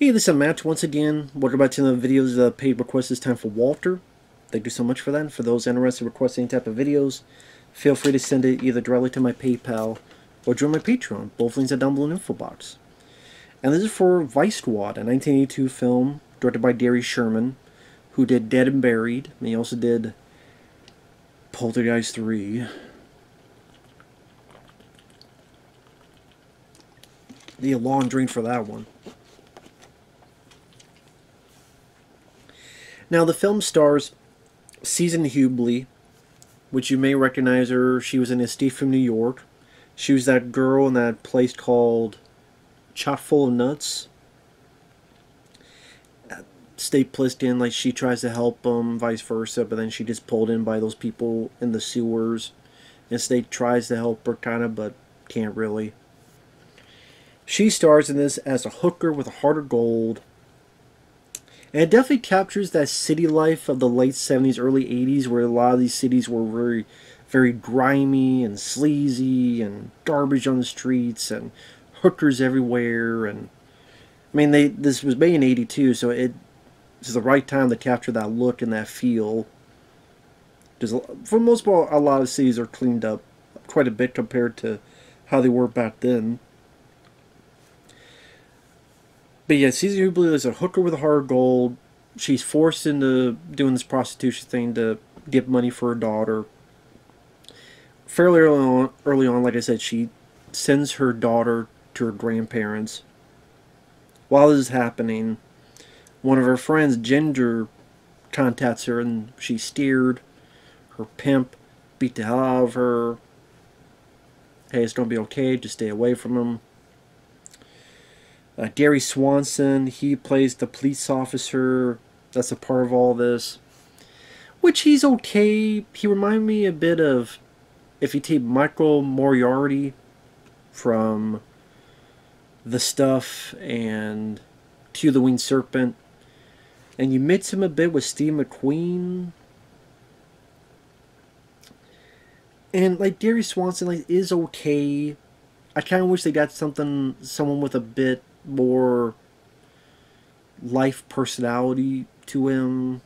Hey, this is Matt once again. Welcome back to the videos. The paid request this time for Walter. Thank you so much for that. And For those interested in requesting any type of videos, feel free to send it either directly to my PayPal or join my Patreon. Both links are down below in the info box. And this is for Vice Squad, a 1982 film directed by Gary Sherman, who did Dead and Buried. And he also did Poltergeist 3. The long drink for that one. Now, the film stars Season Hubley, which you may recognize her. She was in Escape from New York. She was that girl in that place called Chock Full of Nuts. Stay placed in, like she tries to help them, vice versa, but then she gets pulled in by those people in the sewers. And Snake tries to help her, kind of, but can't really. She stars in this as a hooker with a heart of gold and it definitely captures that city life of the late 70s, early 80s, where a lot of these cities were very, very grimy and sleazy and garbage on the streets and hookers everywhere. And I mean, they this was made in 82, so it this the right time to capture that look and that feel. For most part, a lot of cities are cleaned up quite a bit compared to how they were back then. But yeah, Season Hubley is a hooker with a of gold. She's forced into doing this prostitution thing to get money for her daughter. Fairly early on, early on, like I said, she sends her daughter to her grandparents. While this is happening, one of her friends, Ginger, contacts her and she's steered. Her pimp beat the hell out of her. Hey, it's gonna be okay, just stay away from him. Uh, Swanson, he plays the police officer. That's a part of all this. Which he's okay. He reminded me a bit of if you take Michael Moriarty from The Stuff and To the Winged Serpent, and you mix him a bit with Steve McQueen. And like Gary Swanson like is okay. I kind of wish they got something, someone with a bit more life personality to him,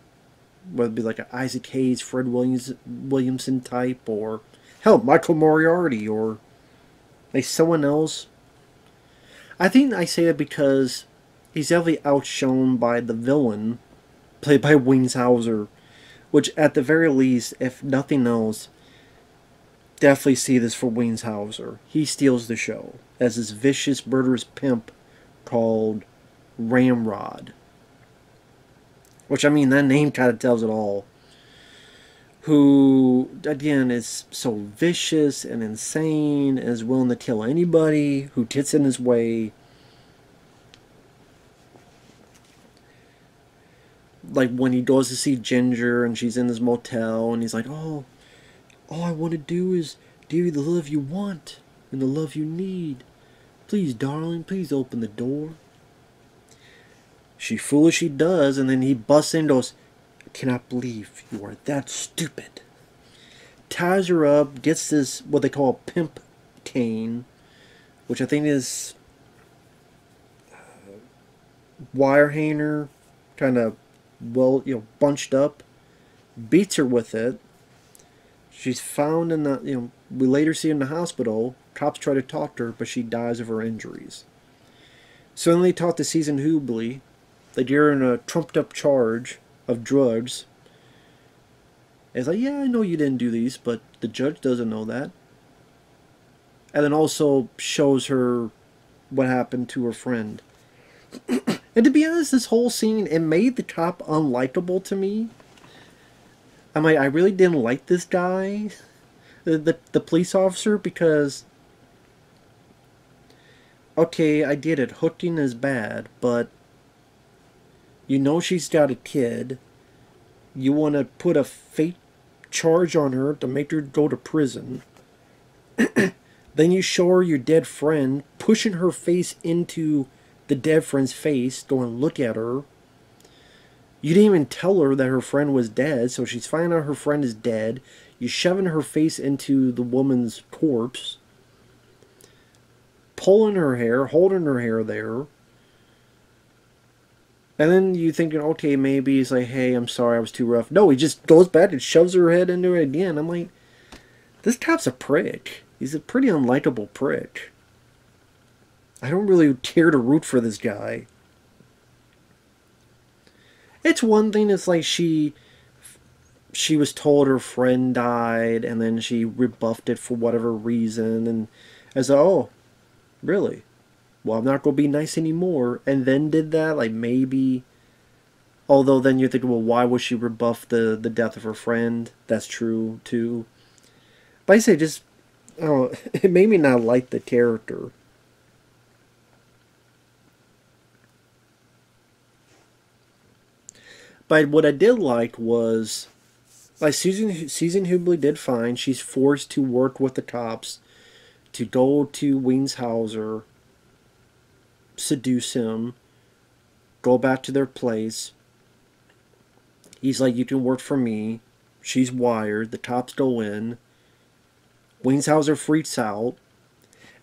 whether it be like an Isaac Hayes, Fred Williams, Williamson type, or hell, Michael Moriarty, or like someone else. I think I say that because he's definitely outshone by the villain, played by Wings which at the very least, if nothing else, definitely see this for Wings. He steals the show as this vicious, murderous pimp called Ramrod. Which, I mean, that name kind of tells it all. Who, again, is so vicious and insane and is willing to kill anybody who gets in his way. Like when he goes to see Ginger and she's in this motel and he's like, oh, all I want to do is give you the love you want and the love you need. Please, darling, please open the door. She foolishly does, and then he busts in goes, I cannot believe you are that stupid. Ties her up, gets this, what they call a pimp cane, which I think is uh, wire hanger, kind of well, you know, bunched up, beats her with it. She's found in the, you know, we later see her in the hospital. Cops try to talk to her, but she dies of her injuries. They talk to Season Hubley. that you're in a trumped up charge of drugs. it's like, yeah, I know you didn't do these, but the judge doesn't know that. And then also shows her what happened to her friend. and to be honest, this whole scene, it made the cop unlikable to me. I'm like, I really didn't like this guy, the, the, the police officer, because okay, I get it, hooking is bad, but you know she's got a kid. You want to put a fake charge on her to make her go to prison. then you show her your dead friend, pushing her face into the dead friend's face, going, look at her. You didn't even tell her that her friend was dead, so she's finding out her friend is dead. You're shoving her face into the woman's corpse pulling her hair, holding her hair there. And then you thinking, okay, maybe he's like, hey, I'm sorry, I was too rough. No, he just goes back and shoves her head into it again. I'm like, this cop's a prick. He's a pretty unlikable prick. I don't really care to root for this guy. It's one thing, it's like she she was told her friend died and then she rebuffed it for whatever reason and as oh really? Well i'm not going to be nice anymore. And then did that like maybe. Although then you're thinking well why would she rebuff the the death of her friend? That's true too. But i say just oh it made me not like the character. But what i did like was like Season Season Hubley did fine. She's forced to work with the cops to go to Hauser, seduce him, go back to their place. He's like, You can work for me. She's wired. The cops go in. Hauser freaks out.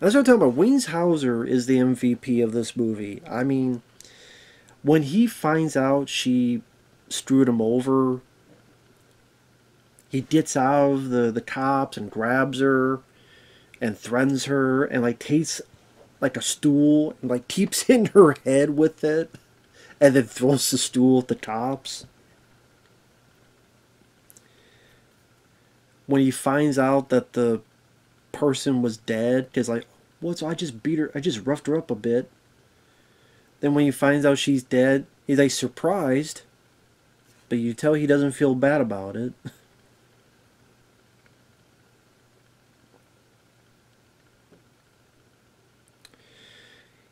And that's what I'm talking about. Hauser is the MVP of this movie. I mean, when he finds out she screwed him over he gets out of the, the cops and grabs her and threatens her and like takes like a stool and like keeps in her head with it and then throws the stool at the cops. When he finds out that the person was dead, he's like, well, so I just beat her, I just roughed her up a bit. Then when he finds out she's dead, he's like surprised, but you tell he doesn't feel bad about it.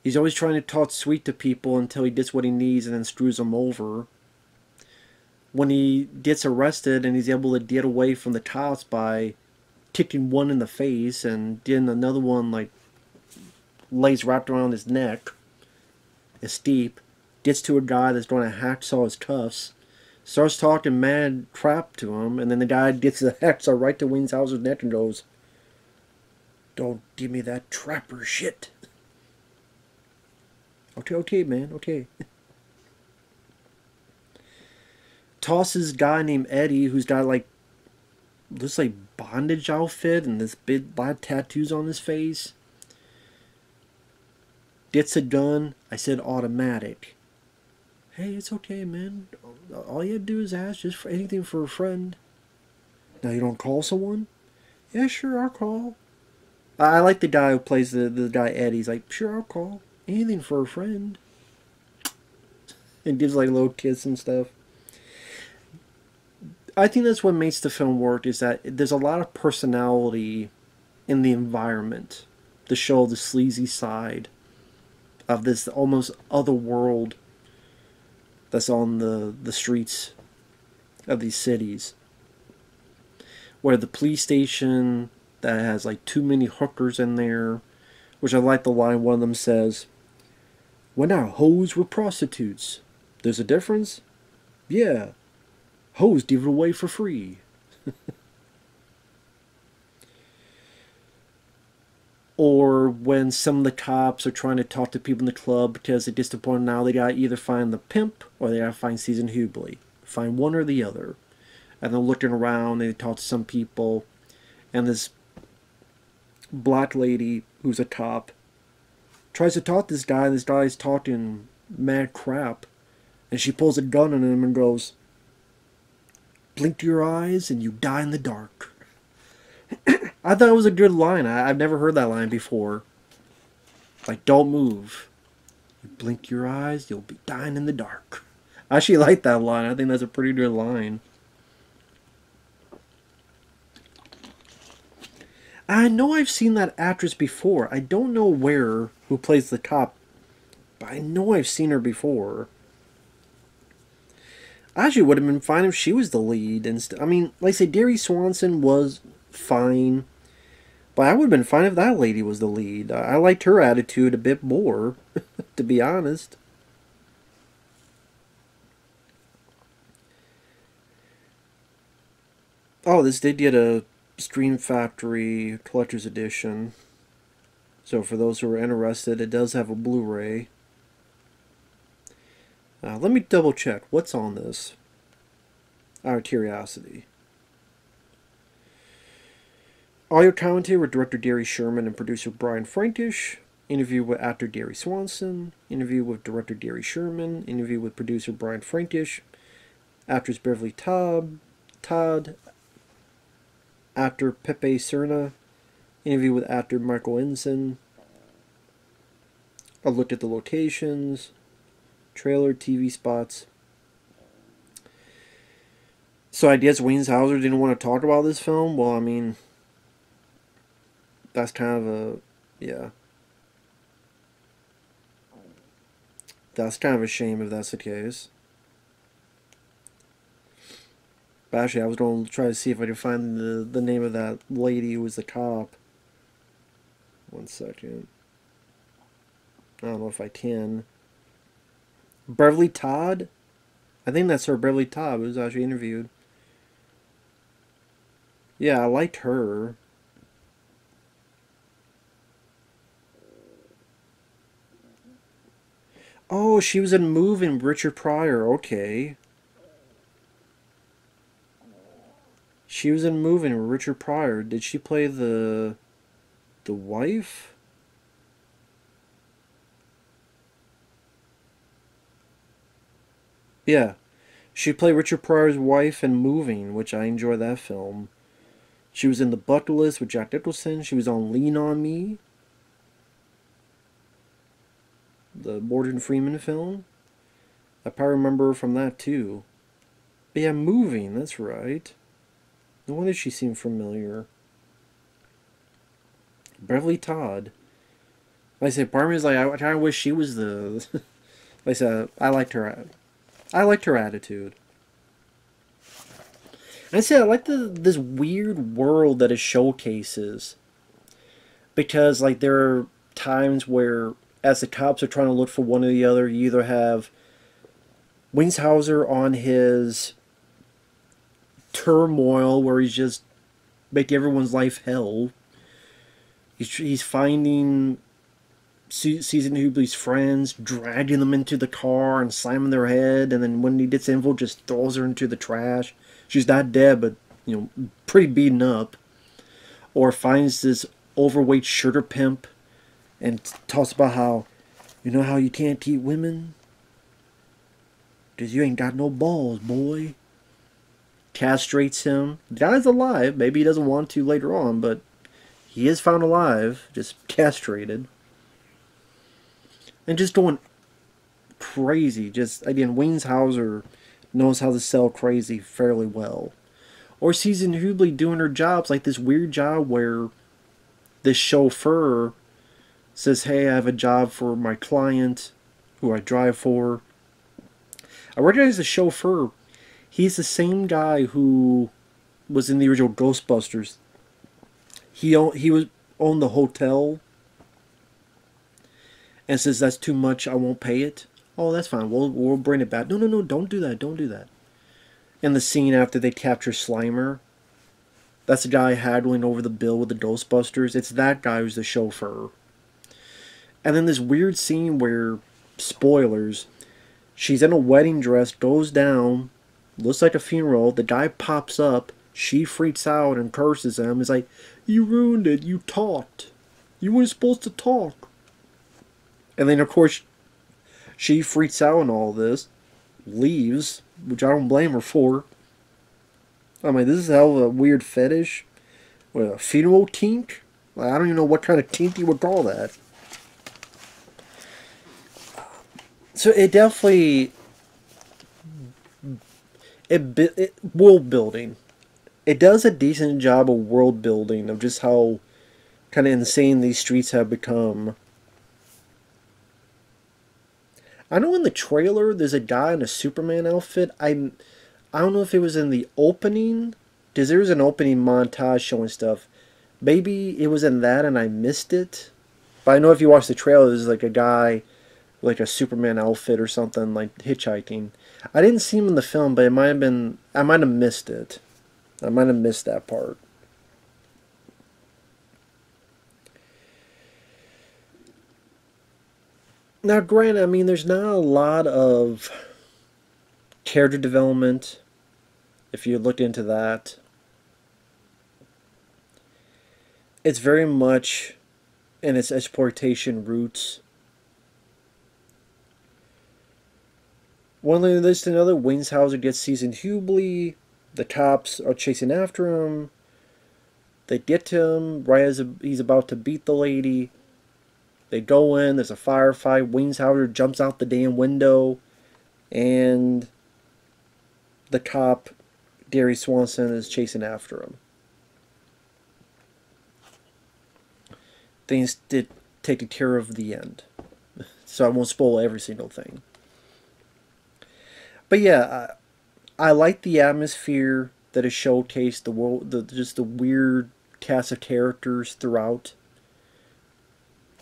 He's always trying to talk sweet to people until he gets what he needs and then screws them over. When he gets arrested and he's able to get away from the cops by kicking one in the face and getting another one like lays wrapped around his neck, is steep, gets to a guy that's going to hacksaw his cuffs, starts talking mad crap to him, and then the guy gets the hacksaw right to Hauser's neck and goes, Don't give me that trapper shit. Okay, okay, man, okay. Tosses guy named Eddie who's got like this like bondage outfit and this big lot of tattoos on his face. Gets a gun. I said automatic. Hey, it's okay, man. All you have to do is ask just for anything for a friend. Now you don't call someone? Yeah, sure, I'll call. I like the guy who plays the, the guy Eddie. He's like, sure, I'll call anything for a friend. And gives like little kiss and stuff. I think that's what makes the film work is that there's a lot of personality in the environment to show the sleazy side of this almost other world that's on the, the streets of these cities. Where the police station that has like too many hookers in there, which I like the line one of them says, when our hoes were prostitutes. There's a difference? Yeah. Hoes give it away for free. or when some of the cops are trying to talk to people in the club because they're disappointed now they gotta either find the pimp or they gotta find Season Hubley. Find one or the other. And they're looking around, they talk to some people, and this black lady who's a cop tries to talk to this guy, and this guy's talking mad crap. And she pulls a gun on him and goes, Blink your eyes and you die in the dark. I thought it was a good line. I, have never heard that line before. Like, don't move. You blink your eyes, you'll be dying in the dark. I actually like that line. I think that's a pretty good line. I know I've seen that actress before. I don't know where who plays the cop, but I know I've seen her before. Actually, would have been fine if she was the lead. Instead, I mean, like I say, Gary Swanson was fine, but I would have been fine if that lady was the lead. I liked her attitude a bit more, to be honest. Oh, this did get a Scream Factory Collector's Edition. So for those who are interested, it does have a Blu-ray. Uh, let me double check. What's on this? Out of curiosity. Audio commentary with director Gary Sherman and producer Brian Frankish. Interview with actor Gary Swanson. Interview with director Gary Sherman. Interview with producer Brian Frankish. Actress Beverly Todd. Todd. Actor Pepe Serna. Interview with actor Michael Ensign. I looked at the locations, trailer, TV spots. So I guess Wings Hauser didn't want to talk about this film. Well, I mean, that's kind of a, yeah. That's kind of a shame if that's the case. But actually, I was going to try to see if I could find the, the name of that lady who was the cop. One second. I don't know if I can. Beverly Todd? I think that's her, Beverly Todd, was actually interviewed. Yeah, I liked her. Oh, she was in Moving Richard Pryor. Okay. She was in Moving with Richard Pryor. Did she play the the wife? Yeah. She played Richard Pryor's wife in Moving, which I enjoy that film. She was in The Bucket List with Jack Nicholson. She was on Lean on Me. The Morgan Freeman film. I probably remember from that too. But yeah, Moving, that's right. No wonder she seemed familiar. Beverly Todd. Like I said, part is like, I wish she was the. like I said, I liked her. I liked her attitude. And I said I like the this weird world that it showcases. Because like there are times where as the cops are trying to look for one or the other, you either have Wings Hauser on his turmoil where he's just making everyone's life hell. He's, he's finding Season Hubley's friends, dragging them into the car and slamming their head, and then when he gets info, just throws her into the trash. She's not dead, but you know, pretty beaten up. Or finds this overweight sugar pimp and talks about how, you know how you can't eat women? Because you ain't got no balls, boy. Castrates him. The guy's alive. Maybe he doesn't want to later on, but he is found alive, just castrated and just going crazy. Just again, Wings knows how to sell crazy fairly well. Or Season Hubley doing her jobs like this weird job where this chauffeur says, "Hey, I have a job for my client, who I drive for." I recognize the chauffeur. He's the same guy who was in the original Ghostbusters. He he was owned the hotel and says that's too much, I won't pay it. Oh, that's fine. We'll we'll bring it back. No, no, no, don't do that. Don't do that. And the scene after they capture Slimer, that's the guy haggling over the bill with the Ghostbusters. It's that guy who's the chauffeur. And then this weird scene where, spoilers, she's in a wedding dress, goes down, looks like a funeral. The guy pops up. She freaks out and curses him. He's like, "You ruined it. You talked. You weren't supposed to talk." And then, of course, she freaks out and all this, leaves, which I don't blame her for. I mean, this is a hell of a weird fetish. What, a funeral kink? I don't even know what kind of kink you would call that. So it definitely it, it world building. It does a decent job of world building of just how kind of insane these streets have become. I know in the trailer there's a guy in a Superman outfit. I I don't know if it was in the opening because there was an opening montage showing stuff. Maybe it was in that and I missed it. But I know if you watch the trailer, there's like a guy like a Superman outfit or something like hitchhiking. I didn't see him in the film, but it might have been I might have missed it. I might have missed that part. Now, granted, I mean, there's not a lot of character development, if you looked into that, it's very much in its exploitation roots. One thing leads to another. Wings Hauser gets Season Hubley. The cops are chasing after him. They get him right as he's about to beat the lady. They go in. There's a firefight. Wings Hauser jumps out the damn window, and the cop, Gary Swanson, is chasing after him. Things did take a care of the end, so I won't spoil every single thing. But yeah, I, I like the atmosphere that is showcased. The world, the just the weird cast of characters throughout.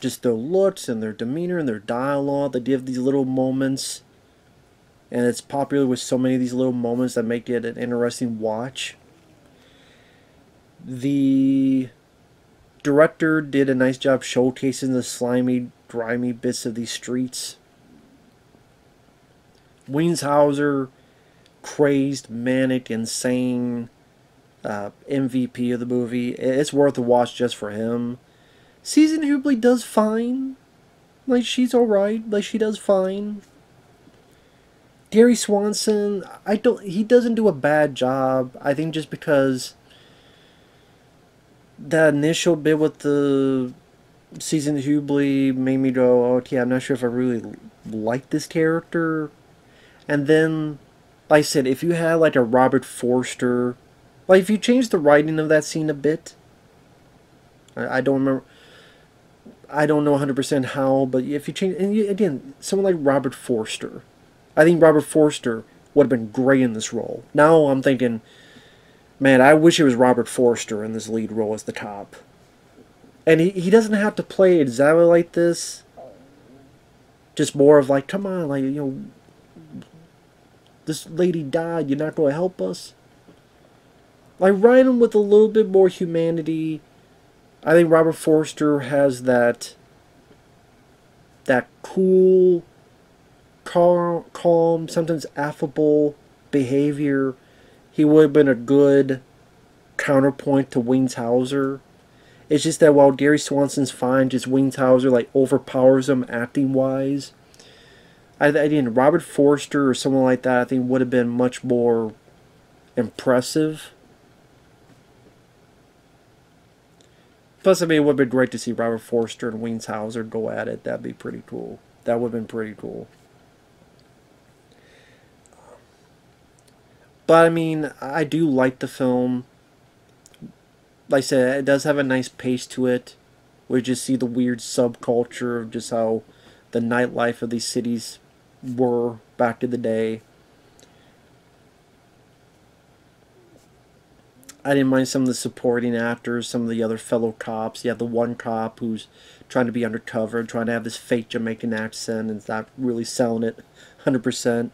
Just their looks and their demeanor and their dialogue. They give these little moments and it's popular with so many of these little moments that make it an interesting watch. The director did a nice job showcasing the slimy, grimy bits of these streets. Wings Hauser, crazed, manic, insane uh, MVP of the movie. It's worth a watch just for him. Season Hubley does fine. Like, she's alright. Like, she does fine. Gary Swanson, I don't. He doesn't do a bad job. I think just because that initial bit with the season Hubley made me go, okay, I'm not sure if I really like this character. And then, like I said, if you had like a Robert Forster, like if you change the writing of that scene a bit, I, I don't remember. I don't know 100% how, but if you change, and you, again, someone like Robert Forster, I think Robert Forster would have been great in this role. Now I'm thinking, man, I wish it was Robert Forster in this lead role as the cop. And he, he doesn't have to play exactly like this. Just more of like, come on, like, you know, this lady died, you're not going to help us? Like, write with a little bit more humanity. I think Robert Forster has that, that cool, calm, calm, sometimes affable behavior. He would have been a good counterpoint to Wings. It's just that while Gary Swanson's fine, just Wings like overpowers him acting wise. I, I think Robert Forster or someone like that I think would have been much more impressive. Plus, I mean, it would have been great to see Robert Forster and Wings Hauser go at it. That'd be pretty cool. That would have been pretty cool. But I mean, I do like the film. Like I said, it does have a nice pace to it. We just see the weird subculture of just how the nightlife of these cities were back in the day. I didn't mind some of the supporting actors, some of the other fellow cops. You have the one cop who's trying to be undercover, trying to have this fake Jamaican accent and not really selling it 100%.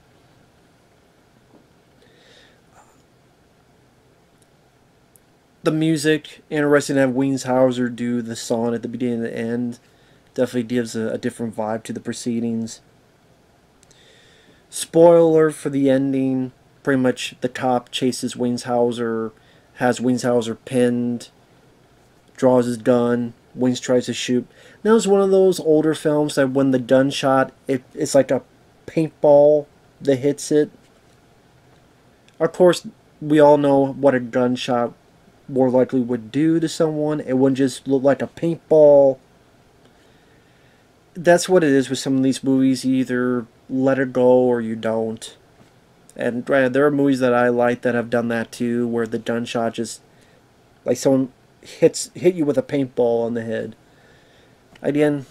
the music, interesting to have Wings do the song at the beginning and the end. Definitely gives a, a different vibe to the proceedings. Spoiler for the ending. Pretty much the cop chases Wings Hauser, has Wings Hauser pinned, draws his gun, Wings tries to shoot. Now it's one of those older films that when the gunshot, it, it's like a paintball that hits it. Of course, we all know what a gunshot more likely would do to someone. It wouldn't just look like a paintball. That's what it is with some of these movies. Either let it go or you don't. And right, there are movies that I like that have done that too, where the gunshot just like someone hits hit you with a paintball on the head. Again,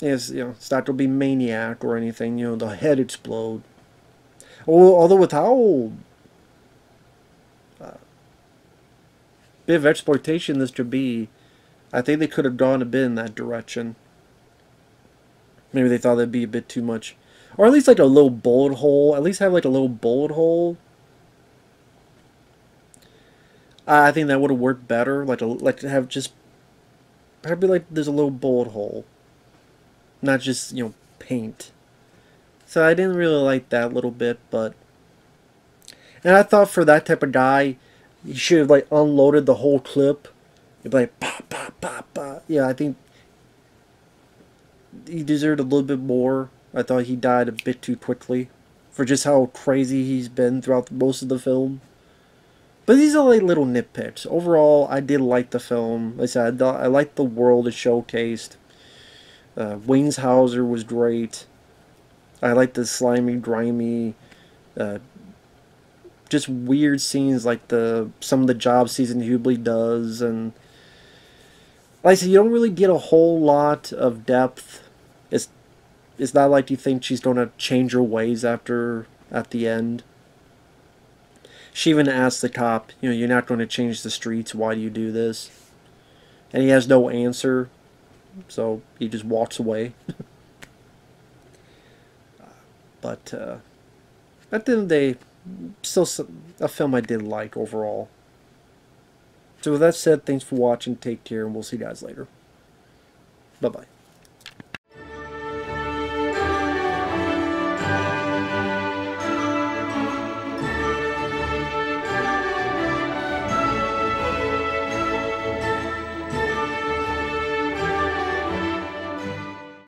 is you know it's not gonna be maniac or anything. You know the head explode. Although with how uh, bit of exploitation this could be. I think they could have gone a bit in that direction. Maybe they thought that'd be a bit too much. Or at least like a little bullet hole. At least have like a little bullet hole. I think that would have worked better. Like like to have just probably like there's a little bullet hole. Not just, you know, paint. So I didn't really like that little bit, but and I thought for that type of guy, he should have like unloaded the whole clip. You'd be like, bah, bah, bah, bah. yeah, I think he deserved a little bit more. I thought he died a bit too quickly for just how crazy he's been throughout most of the film. But these are like little nitpicks. Overall, I did like the film. Like I said, I liked the world it showcased. Uh, Wings Hauser was great. I like the slimy, grimy, uh, just weird scenes like the some of the job Season Hubley does, and like I said, you don't really get a whole lot of depth. It's that like you think she's gonna change her ways after at the end. She even asks the cop, you know, you're not going to change the streets. Why do you do this? And he has no answer, so he just walks away. but uh, at the end of the day, still a film I did like overall. So with that said, thanks for watching. Take care, and we'll see you guys later. Bye bye.